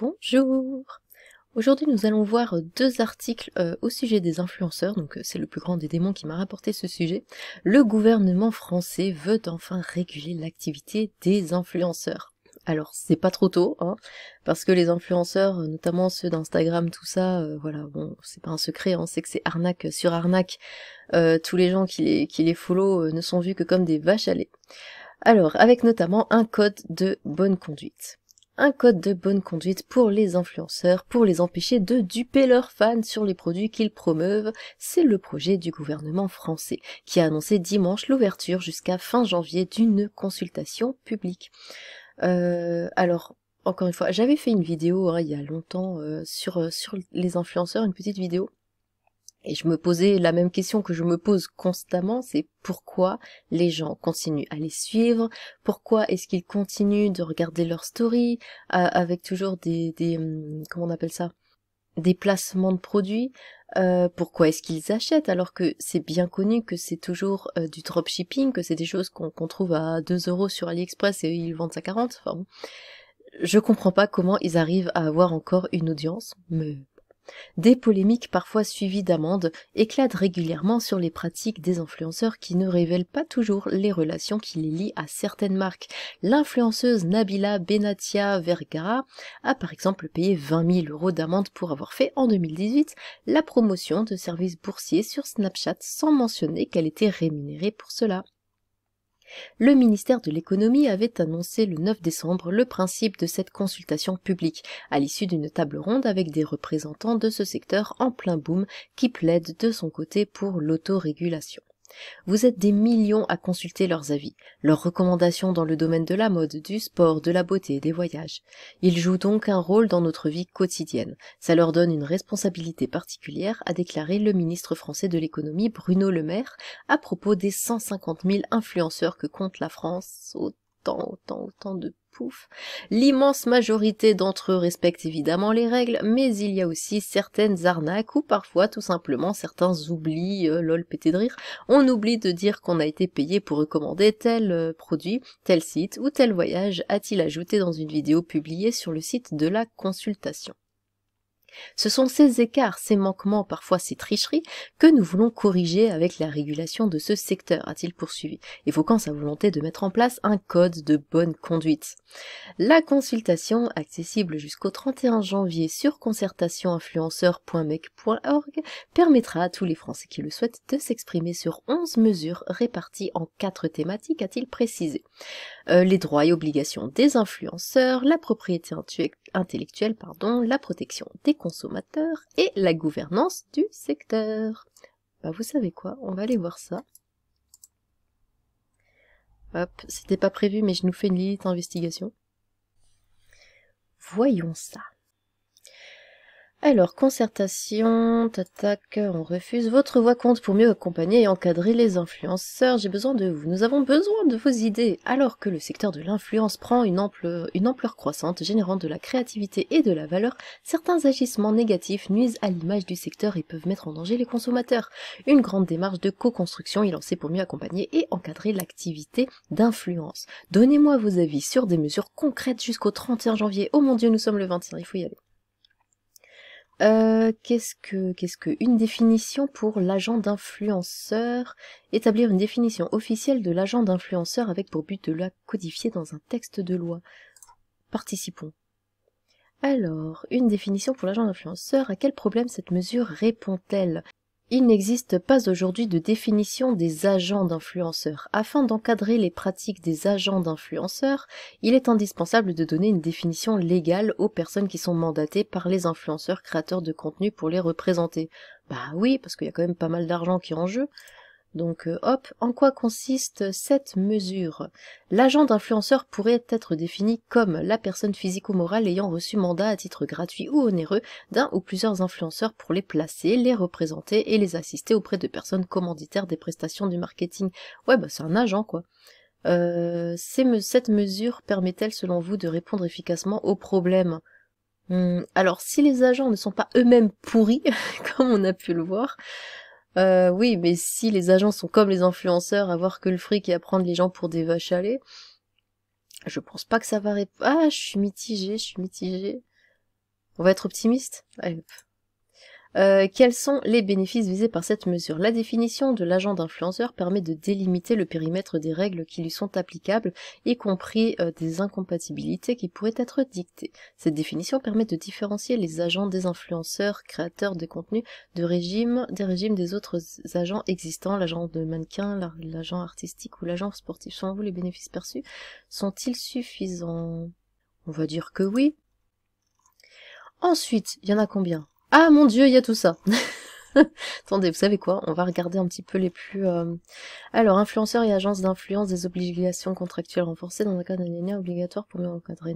Bonjour Aujourd'hui nous allons voir deux articles euh, au sujet des influenceurs, donc euh, c'est le plus grand des démons qui m'a rapporté ce sujet. Le gouvernement français veut enfin réguler l'activité des influenceurs. Alors c'est pas trop tôt, hein, parce que les influenceurs, notamment ceux d'Instagram, tout ça, euh, voilà, bon, c'est pas un secret, on sait que c'est arnaque sur arnaque. tous les gens qui les, qui les follow ne sont vus que comme des vaches à lait. Alors, avec notamment un code de bonne conduite un code de bonne conduite pour les influenceurs pour les empêcher de duper leurs fans sur les produits qu'ils promeuvent. C'est le projet du gouvernement français qui a annoncé dimanche l'ouverture jusqu'à fin janvier d'une consultation publique. Euh, alors, encore une fois, j'avais fait une vidéo hein, il y a longtemps euh, sur, euh, sur les influenceurs, une petite vidéo et je me posais la même question que je me pose constamment, c'est pourquoi les gens continuent à les suivre, pourquoi est-ce qu'ils continuent de regarder leurs stories avec toujours des, des hum, comment on appelle ça, des placements de produits, euh, pourquoi est-ce qu'ils achètent? Alors que c'est bien connu que c'est toujours euh, du dropshipping, que c'est des choses qu'on trouve à 2 euros sur AliExpress et ils vendent ça 40, enfin. Je comprends pas comment ils arrivent à avoir encore une audience, mais des polémiques parfois suivies d'amendes éclatent régulièrement sur les pratiques des influenceurs qui ne révèlent pas toujours les relations qui les lient à certaines marques. L'influenceuse Nabila Benatia Vergara a par exemple payé 20 000 euros d'amende pour avoir fait en 2018 la promotion de services boursiers sur Snapchat sans mentionner qu'elle était rémunérée pour cela. Le ministère de l'économie avait annoncé le 9 décembre le principe de cette consultation publique, à l'issue d'une table ronde avec des représentants de ce secteur en plein boom qui plaident de son côté pour l'autorégulation. Vous êtes des millions à consulter leurs avis, leurs recommandations dans le domaine de la mode, du sport, de la beauté des voyages. Ils jouent donc un rôle dans notre vie quotidienne. Ça leur donne une responsabilité particulière, a déclaré le ministre français de l'économie Bruno Le Maire à propos des 150 000 influenceurs que compte la France. Autant, autant, autant de pouf. L'immense majorité d'entre eux respectent évidemment les règles, mais il y a aussi certaines arnaques ou parfois tout simplement certains oublis, euh, lol pété de rire, on oublie de dire qu'on a été payé pour recommander tel euh, produit, tel site ou tel voyage, a-t-il ajouté dans une vidéo publiée sur le site de la consultation. Ce sont ces écarts, ces manquements, parfois ces tricheries, que nous voulons corriger avec la régulation de ce secteur, a-t-il poursuivi, évoquant sa volonté de mettre en place un code de bonne conduite. La consultation, accessible jusqu'au 31 janvier sur concertationinfluenceur.mec.org, permettra à tous les Français qui le souhaitent de s'exprimer sur 11 mesures réparties en quatre thématiques, a-t-il précisé. Euh, les droits et obligations des influenceurs, la propriété intellectuelle, pardon, la protection des consommateurs et la gouvernance du secteur. Bah vous savez quoi, on va aller voir ça. Hop, c'était pas prévu mais je nous fais une limite investigation. Voyons ça. Alors, concertation, tac, on refuse. Votre voix compte pour mieux accompagner et encadrer les influenceurs. J'ai besoin de vous. Nous avons besoin de vos idées. Alors que le secteur de l'influence prend une ampleur, une ampleur croissante, générant de la créativité et de la valeur, certains agissements négatifs nuisent à l'image du secteur et peuvent mettre en danger les consommateurs. Une grande démarche de co-construction est lancée pour mieux accompagner et encadrer l'activité d'influence. Donnez-moi vos avis sur des mesures concrètes jusqu'au 31 janvier. Oh mon dieu, nous sommes le 21, il faut y aller. Euh, qu'est-ce que qu'est-ce que une définition pour l'agent d'influenceur? Établir une définition officielle de l'agent d'influenceur avec pour but de la codifier dans un texte de loi. Participons. Alors, une définition pour l'agent d'influenceur, à quel problème cette mesure répond-elle? Il n'existe pas aujourd'hui de définition des agents d'influenceurs. Afin d'encadrer les pratiques des agents d'influenceurs, il est indispensable de donner une définition légale aux personnes qui sont mandatées par les influenceurs créateurs de contenu pour les représenter. Bah oui, parce qu'il y a quand même pas mal d'argent qui est en jeu. Donc euh, hop, en quoi consiste cette mesure? L'agent d'influenceur pourrait être défini comme la personne physique ou morale ayant reçu mandat à titre gratuit ou onéreux d'un ou plusieurs influenceurs pour les placer, les représenter et les assister auprès de personnes commanditaires des prestations du marketing. Ouais bah c'est un agent quoi. Euh, cette mesure permet-elle selon vous de répondre efficacement aux problèmes? Hmm, Alors si les agents ne sont pas eux-mêmes pourris, comme on a pu le voir, euh, oui, mais si les agents sont comme les influenceurs, à voir que le fric et à prendre les gens pour des vaches à lait, je pense pas que ça va répondre. Ah, je suis mitigée, je suis mitigée. On va être optimiste? Euh, quels sont les bénéfices visés par cette mesure? La définition de l'agent d'influenceur permet de délimiter le périmètre des règles qui lui sont applicables, y compris euh, des incompatibilités qui pourraient être dictées. Cette définition permet de différencier les agents des influenceurs, créateurs de contenu, de régime, des régimes des autres agents existants, l'agent de mannequin, l'agent artistique ou l'agent sportif. Selon vous, les bénéfices perçus sont-ils suffisants? On va dire que oui. Ensuite, il y en a combien? Ah mon dieu, il y a tout ça. Attendez, vous savez quoi? On va regarder un petit peu les plus... Euh, alors, influenceurs et agences d'influence des obligations contractuelles renforcées dans un cas d'un obligatoire pour mieux encadrer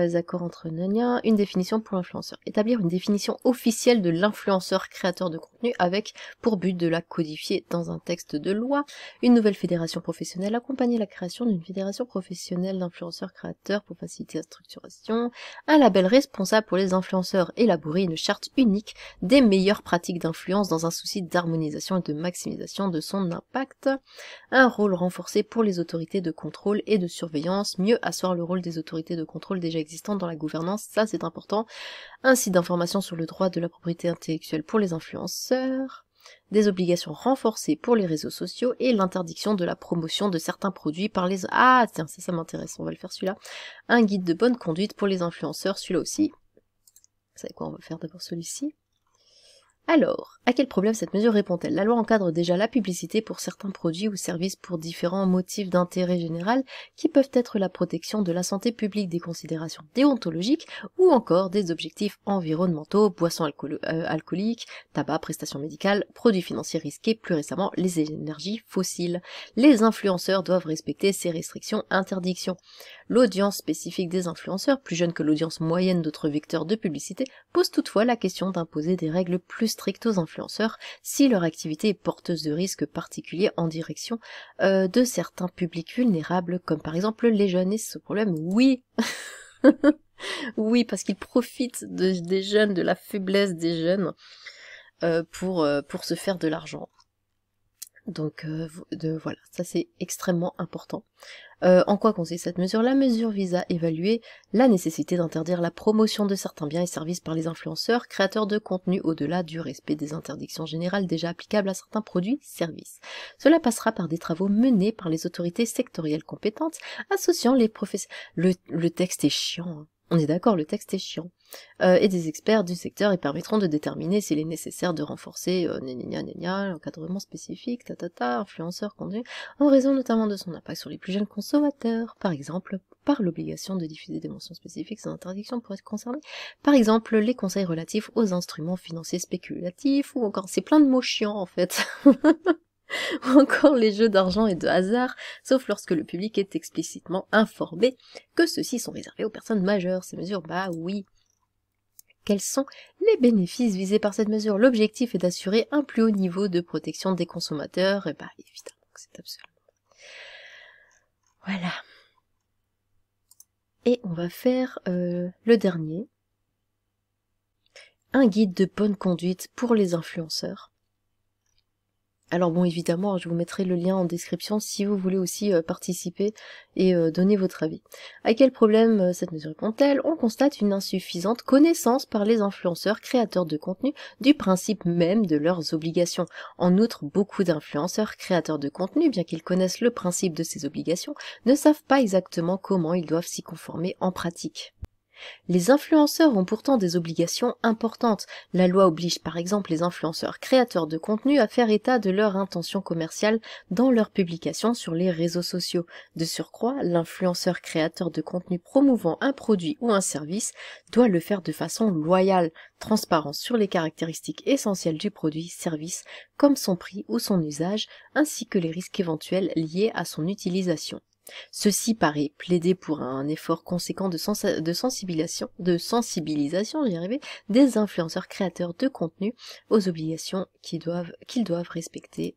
les accords entre Nania, une définition pour l'influenceur. Établir une définition officielle de l'influenceur créateur de contenu avec pour but de la codifier dans un texte de loi. Une nouvelle fédération professionnelle, accompagner la création d'une fédération professionnelle d'influenceurs créateurs pour faciliter la structuration. Un label responsable pour les influenceurs, élaborer une charte unique des meilleures pratiques d'influence dans un souci d'harmonisation et de maximisation de son impact. Un rôle renforcé pour les autorités de contrôle et de surveillance, mieux asseoir le rôle des autorités de contrôle déjà existantes dans la gouvernance, ça c'est important. Un site d'information sur le droit de la propriété intellectuelle pour les influenceurs, des obligations renforcées pour les réseaux sociaux et l'interdiction de la promotion de certains produits par les... Ah tiens, ça ça m'intéresse, on va le faire celui-là. Un guide de bonne conduite pour les influenceurs, celui-là aussi. Vous savez quoi, on va faire d'abord celui-ci. Alors, à quel problème cette mesure répond-elle? La loi encadre déjà la publicité pour certains produits ou services pour différents motifs d'intérêt général qui peuvent être la protection de la santé publique, des considérations déontologiques ou encore des objectifs environnementaux, boissons euh, alcooliques, tabac, prestations médicales, produits financiers risqués, plus récemment les énergies fossiles. Les influenceurs doivent respecter ces restrictions, interdictions. L'audience spécifique des influenceurs, plus jeune que l'audience moyenne d'autres vecteurs de publicité, pose toutefois la question d'imposer des règles plus strictes aux influenceurs si leur activité est porteuse de risques particuliers en direction euh, de certains publics vulnérables, comme par exemple les jeunes. Et ce problème, oui Oui, parce qu'ils profitent des jeunes, de la faiblesse des jeunes, euh, pour, euh, pour se faire de l'argent. Donc de, voilà, ça c'est extrêmement important. Euh, en quoi consiste cette mesure? La mesure vise à évaluer la nécessité d'interdire la promotion de certains biens et services par les influenceurs, créateurs de contenu au-delà du respect des interdictions générales déjà applicables à certains produits, services. Cela passera par des travaux menés par les autorités sectorielles compétentes, associant les professeurs. Le, le texte est chiant. Hein. On est d'accord, le texte est chiant. Euh, et des experts du secteur et permettront de déterminer s'il est nécessaire de renforcer euh, l'encadrement spécifique, tatata, influenceur contenu, en raison notamment de son impact sur les plus jeunes consommateurs, par exemple par l'obligation de diffuser des mentions spécifiques sans interdiction pour être concerné, par exemple les conseils relatifs aux instruments financiers spéculatifs, ou encore c'est plein de mots chiants en fait. ou encore les jeux d'argent et de hasard, sauf lorsque le public est explicitement informé que ceux-ci sont réservés aux personnes majeures. Ces mesures, bah oui. Quels sont les bénéfices visés par cette mesure? L'objectif est d'assurer un plus haut niveau de protection des consommateurs, et bah évidemment que c'est absolument. Voilà. Et on va faire euh, le dernier. Un guide de bonne conduite pour les influenceurs. Alors bon, évidemment, je vous mettrai le lien en description si vous voulez aussi euh, participer et euh, donner votre avis. À quel problème euh, cette mesure répond-elle? On constate une insuffisante connaissance par les influenceurs créateurs de contenu du principe même de leurs obligations. En outre, beaucoup d'influenceurs créateurs de contenu, bien qu'ils connaissent le principe de ces obligations, ne savent pas exactement comment ils doivent s'y conformer en pratique. Les influenceurs ont pourtant des obligations importantes. La loi oblige par exemple les influenceurs créateurs de contenu à faire état de leur intention commerciale dans leurs publications sur les réseaux sociaux. De surcroît, l'influenceur créateur de contenu promouvant un produit ou un service doit le faire de façon loyale, transparente sur les caractéristiques essentielles du produit, service, comme son prix ou son usage, ainsi que les risques éventuels liés à son utilisation. Ceci paraît plaider pour un effort conséquent de, sensibilisation, de sensibilisation des influenceurs créateurs de contenu aux obligations qu'ils doivent respecter.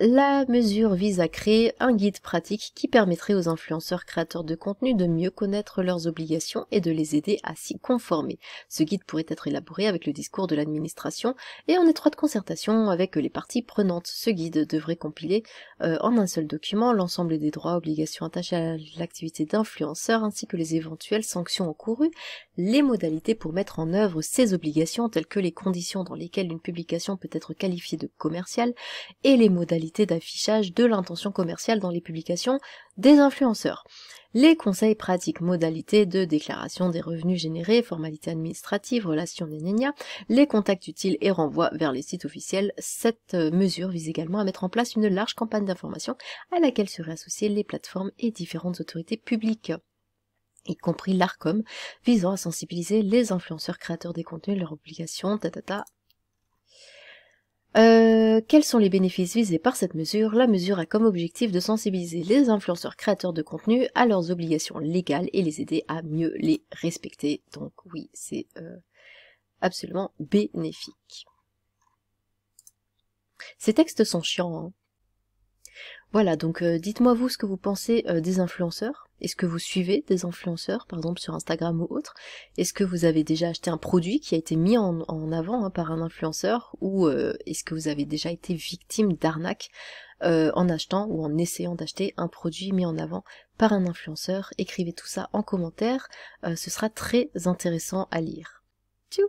La mesure vise à créer un guide pratique qui permettrait aux influenceurs créateurs de contenu de mieux connaître leurs obligations et de les aider à s'y conformer. Ce guide pourrait être élaboré avec le discours de l'administration et en étroite concertation avec les parties prenantes. Ce guide devrait compiler euh, en un seul document l'ensemble des droits, obligations attachés à l'activité d'influenceur ainsi que les éventuelles sanctions encourues, les modalités pour mettre en œuvre ces obligations telles que les conditions dans lesquelles une publication peut être qualifiée de commerciale et les modalités d'affichage de l'intention commerciale dans les publications des influenceurs. Les conseils pratiques, modalités de déclaration des revenus générés, formalités administratives, relations gna les contacts utiles et renvois vers les sites officiels. Cette euh, mesure vise également à mettre en place une large campagne d'information à laquelle seraient associées les plateformes et différentes autorités publiques y compris l'ARCOM, visant à sensibiliser les influenceurs créateurs des contenus, leurs obligations, ta, euh, quels sont les bénéfices visés par cette mesure? La mesure a comme objectif de sensibiliser les influenceurs créateurs de contenu à leurs obligations légales et les aider à mieux les respecter. Donc oui, c'est euh, absolument bénéfique. Ces textes sont chiants. Hein. Voilà, donc euh, dites-moi vous ce que vous pensez des influenceurs. Est-ce que vous suivez des influenceurs, par exemple sur Instagram ou autre? Est-ce que vous avez déjà acheté un produit qui a été mis en, avant hein, par un influenceur? Ou euh, est-ce que vous avez déjà été victime d'arnaque euh, en achetant ou en essayant d'acheter un produit mis en avant par un influenceur? Écrivez tout ça en commentaire, euh, ce sera très intéressant à lire. Tchou